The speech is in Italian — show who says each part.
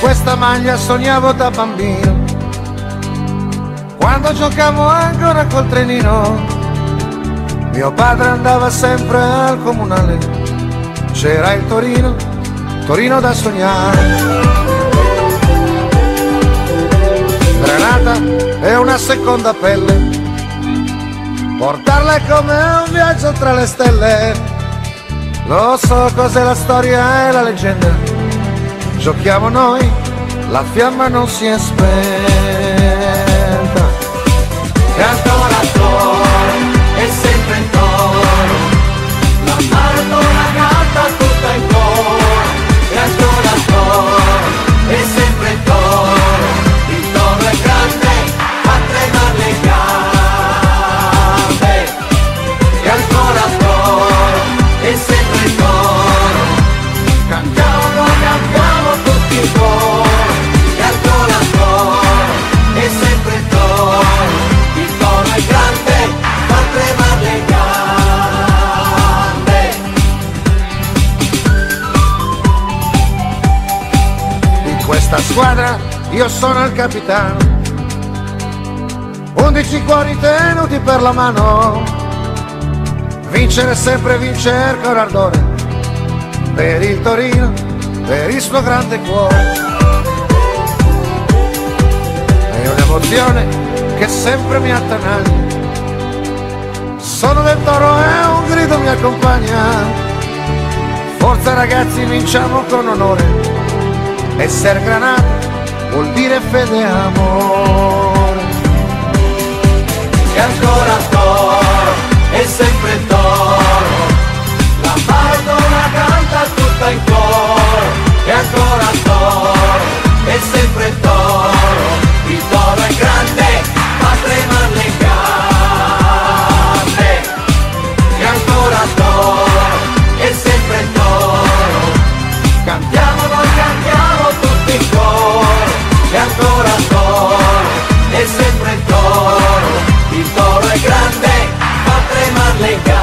Speaker 1: questa maglia sognavo da bambino. Quando giocavo ancora col trenino, mio padre andava sempre al comunale. C'era il Torino, Torino da sognare. Granata è una seconda pelle. Portarla è come un viaggio tra le stelle. Lo so cos'è la storia e la leggenda. Giochiamo noi, la fiamma non si è spenta. Questa squadra io sono il capitano. Undici cuori tenuti per la mano. Vincere sempre vincere con ardore. Per il Torino, per il suo grande cuore. È un'emozione che sempre mi attanaglia. Sono del toro e un grido mi accompagna. Forza ragazzi, vinciamo con onore. Essere granata vuol dire fede e amore.
Speaker 2: E ancora grande, fa tremare le gambe.